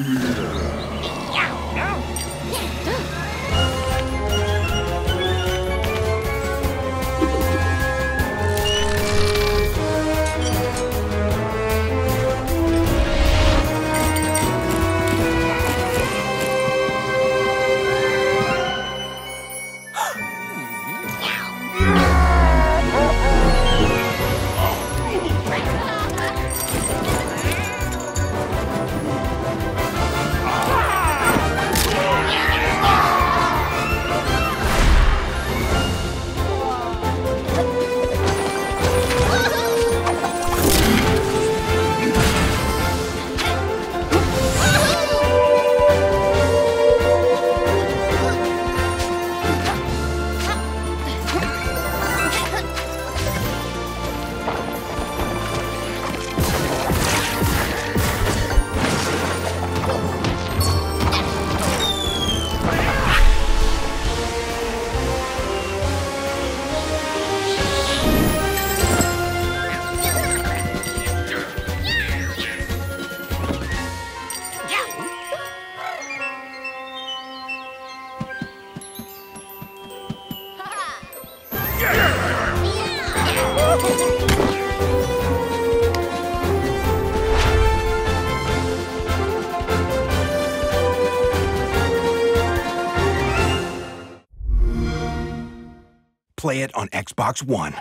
Mm-hmm. Play it on Xbox One.